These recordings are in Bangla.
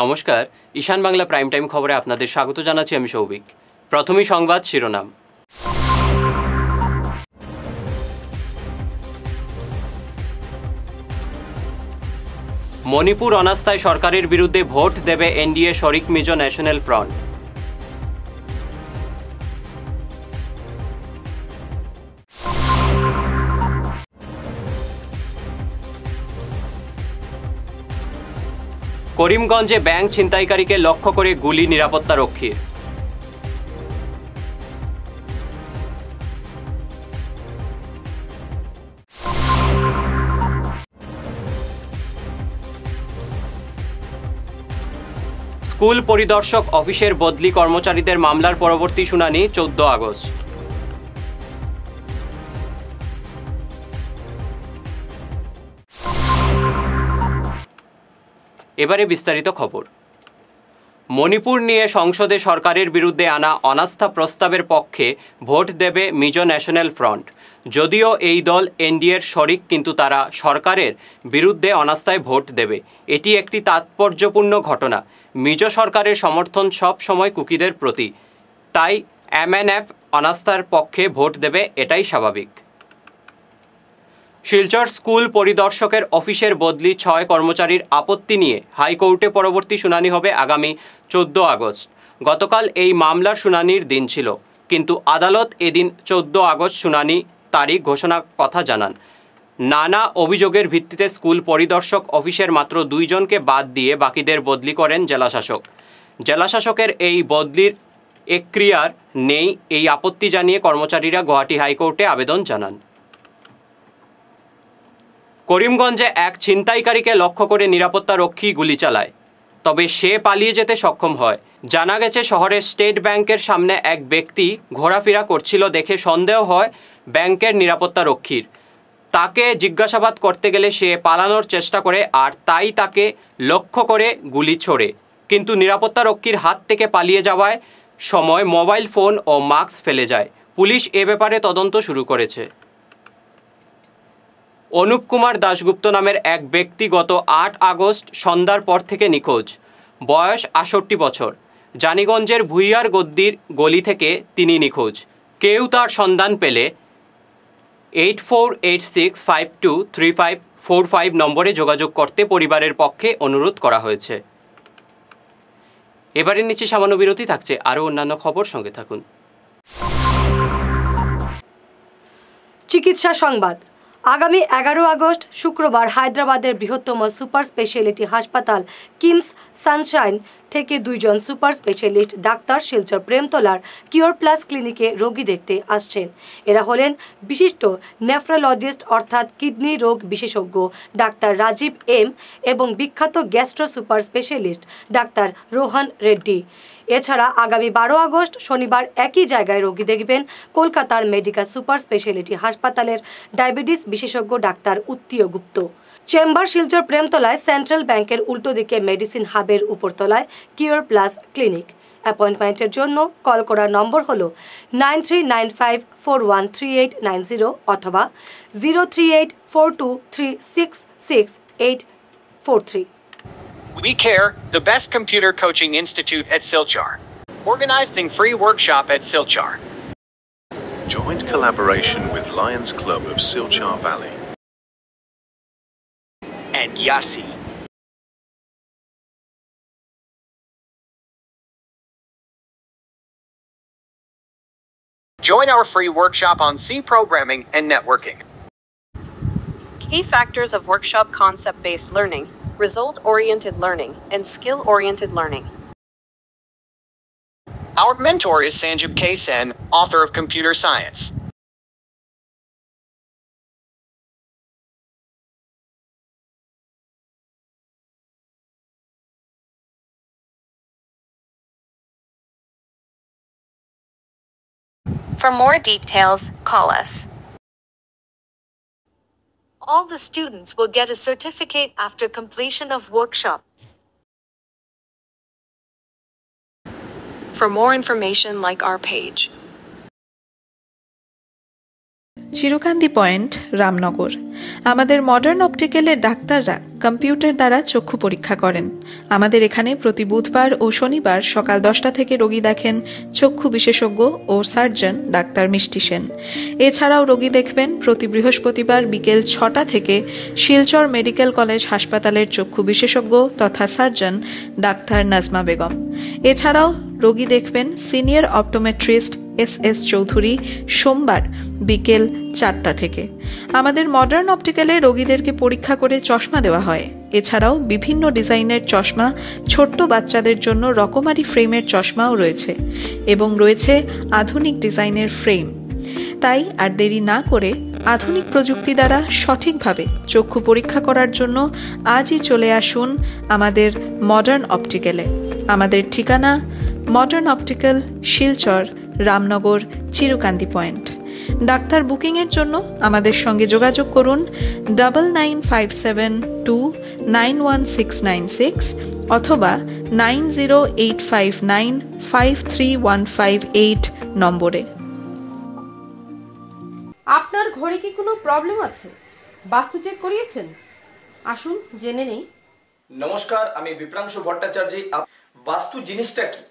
নমস্কার, ঈশান বাংলা প্রাইম টাইম খবরে আপনাদের স্বাগত জানাচ্ছি আমি সৌভিক। প্রথমেই সংবাদ শিরোনাম। মণিপুর অনাস্থায় সরকারের বিরুদ্ধে ভোট দেবে এনডিএ শরিক মিজো ন্যাশনাল ফ্রন্ট। করিমগঞ্জে ব্যাংক ছিনতাইকারীকে লক্ষ্য করে গুলি নিরাপত্তা রক্ষীর স্কুল পরিদর্শক অফিসের বদলি কর্মচারীদের মামলার পরবর্তী শুনানি চোদ্দ আগস্ট। এবারে বিস্তারিত খবর। মণিপুর নিয়ে সংসদে সরকারের বিরুদ্ধে আনা অনাস্থা প্রস্তাবের পক্ষে ভোট দেবে মিজো ন্যাশনাল ফ্রন্ট। যদিও এই দল এনডিএর শরিক, কিন্তু তারা সরকারের বিরুদ্ধে অনাস্থায় ভোট দেবে। এটি একটি তাৎপর্যপূর্ণ ঘটনা। মিজো সরকারের সমর্থন সব সময় কুকিদের প্রতি। তাই এমএনএফ অনাস্থার পক্ষে ভোট দেবে, এটাই স্বাভাবিক। শিলচর স্কুল পরিদর্শকের অফিসের বদলি ছয় কর্মচারীর আপত্তি নিয়ে হাইকোর্টে পরবর্তী শুনানি হবে আগামী চোদ্দ আগস্ট। গতকাল এই মামলার শুনানির দিন ছিল, কিন্তু আদালত এদিন চোদ্দ আগস্ট শুনানি তারিখ ঘোষণা কথা জানান। নানা অভিযোগের ভিত্তিতে স্কুল পরিদর্শক অফিসের মাত্র দুইজনকে বাদ দিয়ে বাকিদের বদলি করেন জেলাশাসক। জেলাশাসকের এই বদলির এক্রিয়ার নেই এই আপত্তি জানিয়ে কর্মচারীরা গুয়াহাটি হাইকোর্টে আবেদন জানান। করিমগঞ্জে এক ছিনতাইকারীকে লক্ষ্য করে নিরাপত্তা রক্ষী গুলি চালায়। তবে সে পালিয়ে যেতে সক্ষম হয়। জানা গেছে, শহরের স্টেট ব্যাংকের সামনে এক ব্যক্তি ঘোরাফেরা করছিল দেখে সন্দেহ হয় ব্যাংকের নিরাপত্তা রক্ষীর। তাকে জিজ্ঞাসাবাদ করতে গেলে সে পালানোর চেষ্টা করে আর তাই তাকে লক্ষ্য করে গুলি ছোড়ে। কিন্তু নিরাপত্তা রক্ষীর হাত থেকে পালিয়ে যাওয়ায় সময় মোবাইল ফোন ও মাস্ক ফেলে যায়। পুলিশ এ ব্যাপারে তদন্ত শুরু করেছে। অনুপ কুমার দাশগুপ্ত নামের এক ব্যক্তি গত আট আগস্ট সন্ধ্যার পর থেকে নিখোঁজ। বয়স আষট্টি বছর। জানিগঞ্জের ভুইয়ার গদ্দির গলি থেকে তিনি নিখোঁজ। কেউ তার সন্ধান পেলে eight four eight six five two three five four five নম্বরে যোগাযোগ করতে পরিবারের পক্ষে অনুরোধ করা হয়েছে। এবারের নিচে সামান্য বিরতি থাকছে। আরও অন্যান্য খবর সঙ্গে থাকুন। চিকিৎসা সংবাদ। আগামী এগারো আগস্ট শুক্রবার হায়দ্রাবাদের বৃহত্তম সুপার স্পেশালিটি হাসপাতাল কিমস সানশাইন থেকে দুইজন সুপার স্পেশালিস্ট ডাক্তার শিলচর প্রেমতলার কিওর প্লাস ক্লিনিকে রোগী দেখতে আসছেন। এরা হলেন বিশিষ্ট নেফ্রোলজিস্ট অর্থাৎ কিডনি রোগ বিশেষজ্ঞ ডাক্তার রাজীব এম এবং বিখ্যাত gastro super specialist doctor Rohan Reddy. এছাড়া আগামী বারো আগস্ট শনিবার একই জায়গায় রোগী দেখবেন কলকাতার মেডিকেল সুপার স্পেশালিটি হাসপাতালের ডায়াবেটিস বিশেষজ্ঞ ডাক্তার উত্তীয় গুপ্ত। চেম্বার শিলচর প্রেমতলায় সেন্ট্রাল ব্যাংকের উল্টো দিকে মেডিসিন হাবের উপরতলায় কিওর প্লাস ক্লিনিক অ্যাপয়েন্টমেন্টের জন্য কল করার নম্বর হল nine three nine five four one three eight nine zero অথবা zero three eight four two three six six eight four three We Care, the best computer coaching institute at Silchar. Organizing free workshop at Silchar. Joint collaboration with Lions Club of Silchar Valley. And Yasi. Join our free workshop on C programming and networking. Key factors of workshop concept based learning, result oriented learning, and skill oriented learning. Our mentor is Sanjib K. Sen, author of computer science. For more details, call us. All the students will get a certificate after completion of workshop. For more information, like our page. Chirkandi point Ramnagar আমাদের মডার্ন অপটিক্যালের ডাক্তাররা কম্পিউটার দ্বারা চক্ষু পরীক্ষা করেন। আমাদের এখানে প্রতি বুধবার ও শনিবার সকাল দশটা থেকে রোগী দেখেন চক্ষু বিশেষজ্ঞ ও সার্জন ডাক্তার মিষ্টি সেন। এছাড়াও রোগী দেখবেন প্রতি বৃহস্পতিবার বিকেল ছটা থেকে শিলচর মেডিকেল কলেজ হাসপাতালের চক্ষু বিশেষজ্ঞ তথা সার্জন ডাক্তার নাজমা বেগম। এছাড়াও রোগী দেখবেন senior optometrist S S Chowdhury সোমবার বিকেল চারটা থেকে। আমাদের মডার্ন অপটিক্যালে রোগীদেরকে পরীক্ষা করে চশমা দেওয়া হয়। এছাড়াও বিভিন্ন ডিজাইনের চশমা, ছোট্ট বাচ্চাদের জন্য রকমারি ফ্রেমের চশমাও রয়েছে এবং রয়েছে আধুনিক ডিজাইনের ফ্রেম। তাই আর দেরি না করে আধুনিক প্রযুক্তি দ্বারা সঠিকভাবে চক্ষু পরীক্ষা করার জন্য আজই চলে আসুন আমাদের মডার্ন অপটিক্যালে আমাদের ঠিকানা Modern Optical Silchar, Ramnagar, Chirakandi Point. Doctor বুকিংয়ের জন্য আমাদের সঙ্গে যোগাযোগ করুন double nine five seven two nine one six nine six অথবা nine zero eight five nine five three one five eight নম্বরে। আপনার ঘরে কি কোনো প্রবলেম আছে? বাস্তু চেক করিয়েছেন? আসুন জেনে নেই। নমস্কার আমি বিপ্রাংশু ভট্টাচার্য। বাস্তু জিনিসটা কি?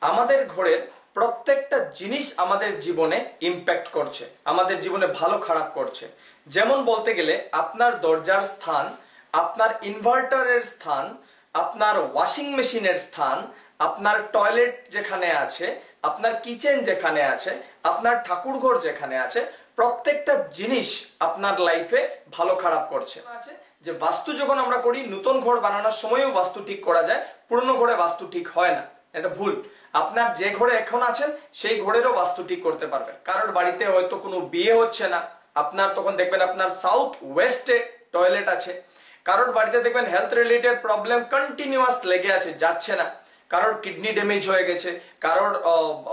আমাদের ঘরের প্রত্যেকটা জিনিস আমাদের জীবনে ইম্প্যাক্ট করছে, আমাদের জীবনে ভালো খারাপ করছে। যেমন বলতে গেলে, আপনার দরজার স্থান, আপনার ইনভার্টারের স্থান, আপনার ওয়াশিং মেশিনের স্থান, আপনার টয়লেট যেখানে আছে, আপনার কিচেন যেখানে আছে, আপনার ঠাকুরঘর যেখানে আছে, প্রত্যেকটা জিনিস আপনার লাইফে ভালো খারাপ করছে। আছে যে বাস্তু যখন আমরা করি, নতুন ঘর বানানোর সময়ও বাস্তু ঠিক করা যায়, পুরনো ঘরে বাস্তু ঠিক হয় না। এটা ভুল। আপনার যে ঘরে এখন আছেন, সেই ঘরেরও বাস্তু ঠিক করতে পারবেন। কারোর বাড়িতে হয়তো কোনো বিয়ে হচ্ছে না। আপনার তখন দেখবেন আপনার সাউথ ওয়েস্টে টয়লেট আছে। কারোর বাড়িতে দেখবেন হেলথ রিলেটেড প্রবলেম কন্টিনিউয়াস লেগে আছে, যাচ্ছে না। কারোর কিডনি ড্যামেজ হয়ে গেছে। কারোর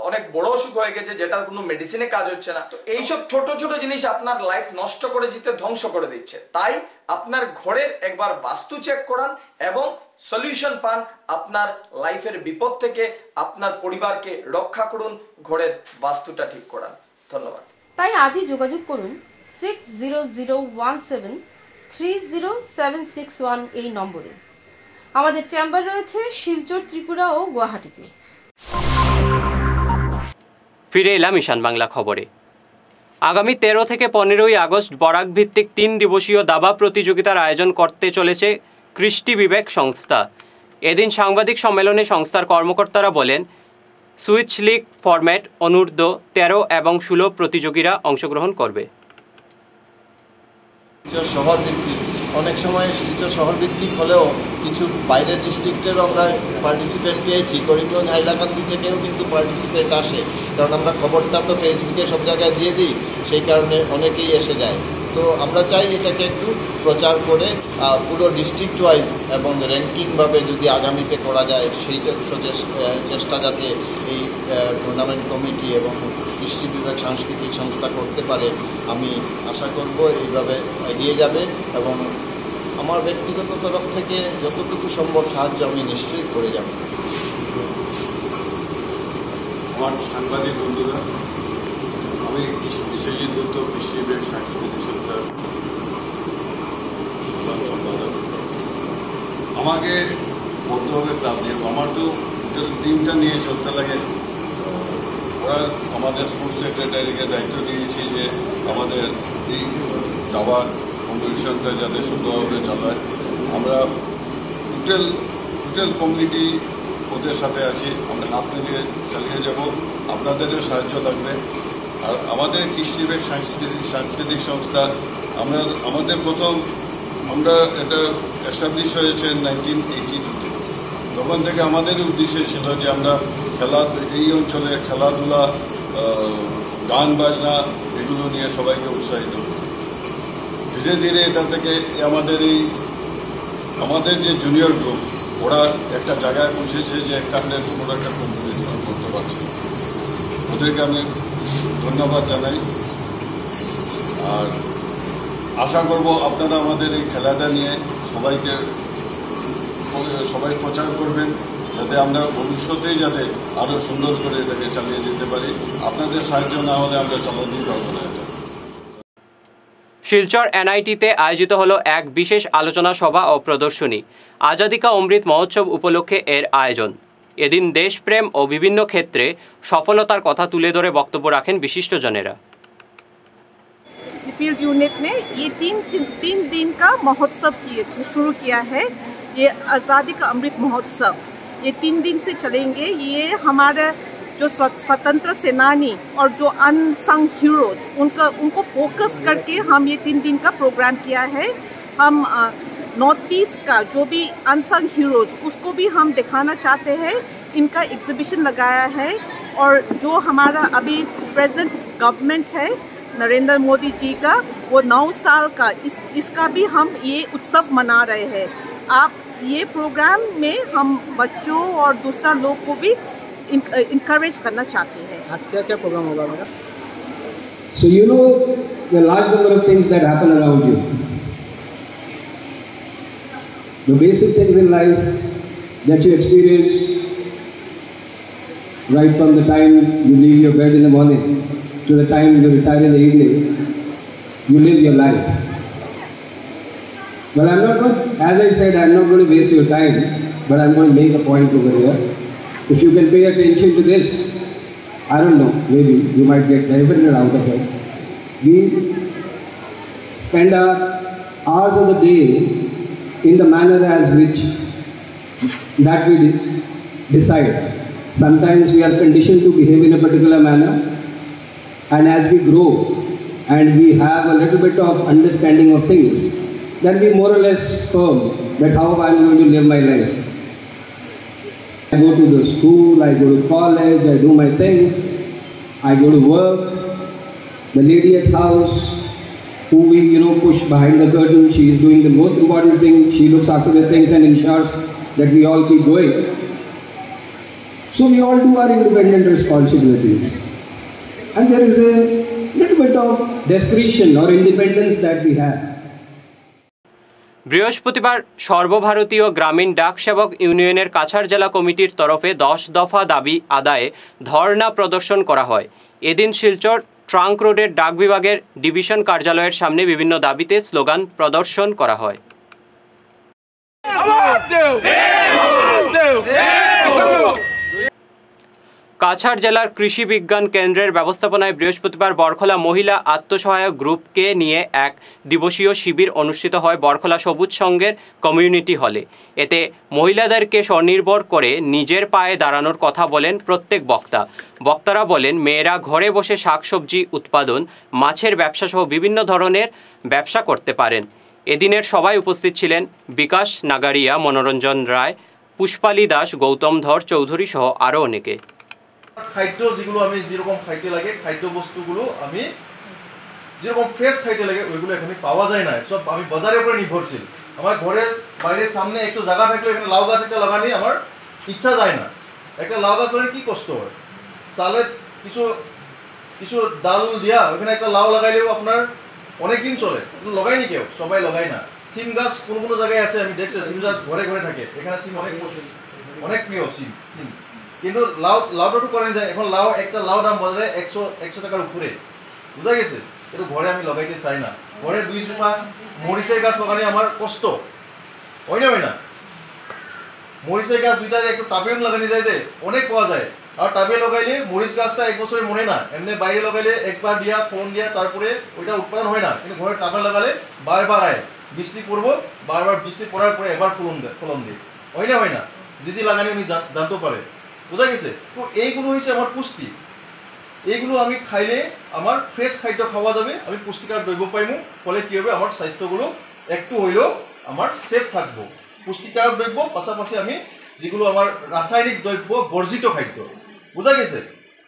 অনেক বড় অসুখ হয়ে গেছে, যেটার কোনো মেডিসিনে কাজ হচ্ছে না। তো এইসব ছোট ছোট জিনিস আপনার লাইফ নষ্ট করে দিতে, ধ্বংস করে দিচ্ছে। তাই আপনার ঘরের একবার বাস্তু চেক করান এবং সলিউশন পান আপনার লাইফের বিপদ থেকে আপনার পরিবারকে রক্ষা করুন ঘরের বাস্তুটা ঠিক করান। ধন্যবাদ। তাই আজই যোগাযোগ করুন six zero zero one seven three zero seven six one এই নম্বরে। আমাদের চেম্বার রয়েছে শিলচর ত্রিপুরা ও গুয়াহাটিতে। ফিরে এলাম ঈশান বাংলা খবরে। আগামী তেরো থেকে পনেরোই আগস্ট বরাক ভিত্তিক তিন দিবসীয় দাবা প্রতিযোগিতার আয়োজন করতে চলেছে কৃষ্টি বিবেক সংস্থা। এদিন সাংবাদিক সম্মেলনে সংস্থার কর্মকর্তারা বলেন, সুইচ লিগ ফরম্যাট অনূর্ধ্ব তেরো এবং ষোলো প্রতিযোগীরা অংশগ্রহণ করবে। শহর অনেক সময় শিলচর শহর ভিত্তিক হলেও কিছু বাইরের ডিস্ট্রিক্টেরও আমরা পার্টিসিপেন্ট পেয়েছি। করিমগঞ্জ, হাইলাকান্দি থেকেও কিন্তু পার্টিসিপেন্ট আসে। কারণ আমরা খবরটা তো ফেসবুকে সব জায়গায় দিয়ে দিই, সেই কারণে অনেকেই এসে যায়। তো আমরা চাই এটাকে একটু প্রচার করে পুরো ডিস্ট্রিক্ট ওয়াইজ এবং র্যাঙ্কিংভাবে যদি আগামীতে করা যায়, সেই চেষ্টা যাতে এই টুর্নামেন্ট কমিটি এবং কৃষি বিভাগ সাংস্কৃতিক সংস্থা করতে পারে, আমি আশা করব এইভাবে এগিয়ে যাবে এবং আমার ব্যক্তিগত তরফ থেকে যতটুকু সম্ভব সাহায্য আমি নিশ্চয়ই করে যাব। আমার সাংবাদিক বন্ধুরা, আমি বিশ্বজিৎ দত্ত কৃষি বিভাগ সাংস্কৃতিক সংস্থার আমাকে বলতে হবে তা নিয়ে। আমার তো টিমটা নিয়ে চলতে লাগে। ওরা আমাদের স্পোর্টস সেক্রেটারিকে দায়িত্ব দিয়েছি যে আমাদের এই দাবা কম্পিটিশনটা যাতে সুন্দরভাবে চালায়। আমরা টোটাল টোটাল কমিটি ওদের সাথে আছি। আমরা হাত মিলিয়ে চালিয়ে যাব। আপনাদেরও সাহায্য লাগবে। আর আমাদের কৃষি বিভাগ সাংস্কৃতিক সাংস্কৃতিক সংস্থা, আমরা, আমাদের প্রথম আমরা এটা এস্টাবলিশ হয়েছে নাইনটিন এইটি টুতে তখন থেকে আমাদের উদ্দেশ্য ছিল যে আমরা খেলা এই অঞ্চলে খেলাধুলা গান বাজনা এগুলো নিয়ে সবাইকে উৎসাহিত ধীরে ধীরে এটা থেকে আমাদের এই আমাদের যে জুনিয়র গ্রুপ ওরা একটা জায়গায় পৌঁছেছে যে একটা কোনো একটা কম্পিটিশন করতে পারছে ওদেরকে আমি ধন্যবাদ জানাই। আর আশা করব আপনারা আমাদের এই খেলাটা নিয়ে সবাইকে, সবাই প্রচার করবেন, যাতে আমরা ভবিষ্যতেই যাতে আরও সুন্দর করে এটাকে চালিয়ে যেতে পারি। আপনাদের সাহায্য না হলে আমরা চালাতেই পারব না শিলচর এনআইটিতে আয়োজিত হলো এক বিশেষ আলোচনা সভা ও প্রদর্শনী, আজাদিকা অমৃত মহোৎসব উপলক্ষে এর আয়োজন। এদিন দেশপ্রেম ও বিভিন্ন ক্ষেত্রে সফলতার কথা তুলে ধরে বক্তব্য রাখেন বিশিষ্টজনেরা। फ़ील्ड यूनिट ने ये तीन तीन दिन का महोत्सव किए, शुरू किया है ये आज़ादी का अमृत महोत्सव। ये तीन दिन से चलेंगे। ये हमारे जो स्वतंत्र सेनानी और जो अनसंग हीरोज उनका, उनको फोकस करके हम ये तीन दिन का प्रोग्राम किया है। हम नॉर्थ ईस्ट का जो भी अनसंग हीरोज उसको भी हम दिखाना चाहते हैं। इनका एग्जीबिशन लगाया है और जो हमारा अभी प्रेजेंट गवर्नमेंट है नरेंद्र मोदी जी का, वो नौ साल का, इस, इसका भी हम ये उत्सव मना रहे हैं। आप ये प्रोग्राम में हम बच्चों और दूसरा लोग को भी इंकरेज करना चाहते हैं। आज क्या क्या प्रोग्राम होगा मेरा? So you know the large number of things that happen around you the basic things in life that you experience right from the time you leave your bed in the morning to the time you retire in the evening, you live your life. Well, I'm not going, as I said, I'm not going to waste your time, but I'm going to make a point over here. If you can pay attention to this, I don't know, maybe you might get benefited out of it. We spend our hours of the day in the manner as which that we decide. Sometimes we are conditioned to behave in a particular manner, and as we grow and we have a little bit of understanding of things, then we more or less firm that how I'm going to live my life. I go to the school, I go to college, I do my things, I go to work. The lady at house, who we you know push behind the curtain, she is doing the most important thing. She looks after the things and ensures that we all keep going. So we all do our independent responsibilities. And there is a little bit of discretion or independence that we have. বৃহস্পতিবার সর্বভারতীয় গ্রামীণ ডাক সেবক ইউনিয়নের কাছাড় জেলা কমিটির তরফে দশ দফা দাবি আদায়ে ধর্ণা প্রদর্শন করা হয়। এদিন শিলচর ট্রাঙ্ক রোডের ডাক বিভাগের ডিভিশন কার্যালয়ের সামনে বিভিন্ন দাবিতে স্লোগান প্রদর্শন করা হয়। কাছাড় জেলার কৃষি বিজ্ঞান কেন্দ্রের ব্যবস্থাপনায় বৃহস্পতিবার বরখলা মহিলা আত্মসহায়ক গ্রুপকে নিয়ে এক দিবসীয় শিবির অনুষ্ঠিত হয় বরখলা সবুজ সংঘের কমিউনিটি হলে। এতে মহিলাদেরকে স্বনির্ভর করে নিজের পায়ে দাঁড়ানোর কথা বলেন প্রত্যেক বক্তা। বক্তারা বলেন, মেয়েরা ঘরে বসে শাকসবজি উৎপাদন, মাছের ব্যবসাসহ বিভিন্ন ধরনের ব্যবসা করতে পারেন। এদিনের সবাই উপস্থিত ছিলেন বিকাশ নাগারিয়া, মনোরঞ্জন রায়, পুষ্পালী দাস, গৌতম ধর চৌধুরী সহ আরও অনেকে। খাদ্য যেগুলো আমি যেরকম খাইতে লাগে, খাদ্য বস্তুগুলো আমি যেরকম ফ্রেশ খাইতে লাগে, ওইগুলো এখানে পাওয়া যায় না। সব আমি বাজারের উপরে নির্ভরশীল। আমার ঘরের বাইরের সামনে একটু জায়গা থাকলে এখানে লাউ গাছ একটা লাগানি আমার ইচ্ছা যায় না। একটা লাউ গাছ হলে কি কষ্ট হয়? চালের কিছু কিছু ডাল দিয়া ওখানে একটা লাউ লাগাইলেও আপনার অনেক দিন চলে লগায়নি কেউ, সবাই লগাই না। সিম গাছ কোন কোনো জায়গায় আছে, আমি দেখছি, সিম গাছ ঘরে ঘরে থাকে। এখানে সিম অনেক অনেক প্রিয় সিম সিম। কিন্তু লাউ লাউটা করেন যায়। এখন লাউ, একটা লাউ দাম বাজারে একশো একশো টাকার উপরে। বুঝা গেছে? কিন্তু ঘরে আমি লগাইতে চাই না। ঘরে দুই জোপা মরিচের গাছ লগানি আমার কষ্ট। হয় না হয় না? মরিচের গাছ দুইটা একটু টাবেও লাগানি যায় যে, অনেক পাওয়া যায়। আর টাবে লগাইলে মরিচ গাছটা এক বছরে মনে না। এমনি বাইরে লগাইলে একবার দিয়া, ফোন দিয়া, তারপরে ওইটা উৎপাদন হয় না। কিন্তু ঘরে টাবে লাগালে বারবার আয়। বৃষ্টি পড়ব, বারবার বৃষ্টি পড়ার পরে এবার ফলন দেয় ফলন দেয় হয় না হয় না? যে যে লাগানি উনি জানতে পারে। বোঝা গেছে? তো এইগুলো হচ্ছে আমার পুষ্টি। এইগুলো আমি খাইলে আমার ফ্রেশ খাদ্য খাওয়া যাবে, আমি পুষ্টিকর দ্রব্য পাইমু, ফলে কী হবে? আমার স্বাস্থ্যগুলো একটু হইলেও আমার সেফ থাকব। পুষ্টিকর দ্রব্য, পাশাপাশি আমি যেগুলো আমার রাসায়নিক দ্রব্য, বর্জিত খাদ্য। বোঝা গেছে?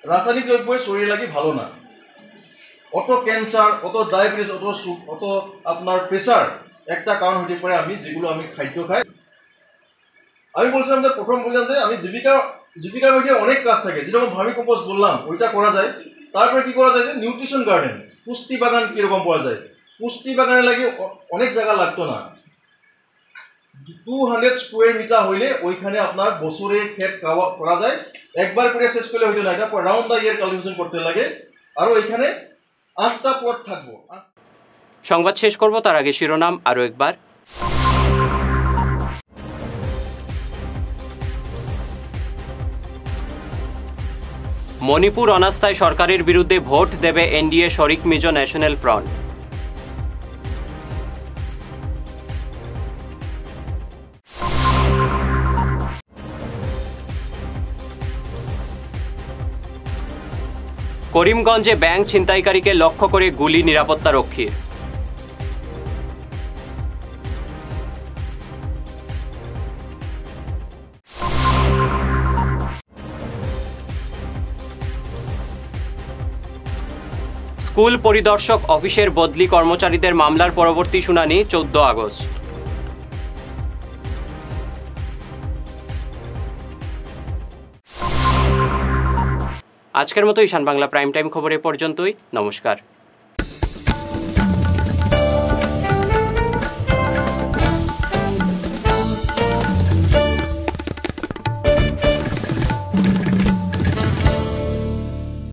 রাসায়নিক দ্রব্য শরীরে লাগি ভালো না। অত ক্যান্সার অত ডায়াবেটিস অত অত আপনার প্রেশার একটা কারণ হতে পারে আমি যেগুলো আমি খাদ্য খাই। আমি বলছিলাম যে প্রথম বললাম যে আমি জীবিকা জীবিকার মধ্যে অনেক কাজ থাকে, যেরকম ভামি কম্পোস্ট বললাম, ওইটা করা যায়। তারপরে কি করা যায় যে নিউট্রিশন গার্ডেন, পুষ্টি বাগান কীরকম পাওয়া যায়? পুষ্টি বাগানে লাগে অনেক জায়গা লাগতো না। টু হান্ড্রেড স্কোয়ার মিটার হইলে ওইখানে আপনার বছরে ক্ষেত করা যায়। একবার করে শেষ করলে হইতো না, এটা রাউন্ড দ্য ইয়ার কালটিভেশন করতে লাগে। আর ওইখানে আটটা প্লট থাকব। সংবাদ শেষ করব, তার আগে শিরোনাম আরও একবার। মণিপুর অনাস্থায় সরকারের বিরুদ্ধে ভোট দেবে এনডিএ শরিক মিজো ন্যাশনাল ফ্রন্ট। করিমগঞ্জে ব্যাংক ছিনতাইকারীকে লক্ষ্য করে গুলি নিরাপত্তা স্কুল পরিদর্শক অফিসের বদলি কর্মচারীদের মামলার পরবর্তী শুনানি চোদ্দ আগস্ট। আজকের মতো ঈশান বাংলা প্রাইম টাইম খবরে পর্যন্তই। নমস্কার।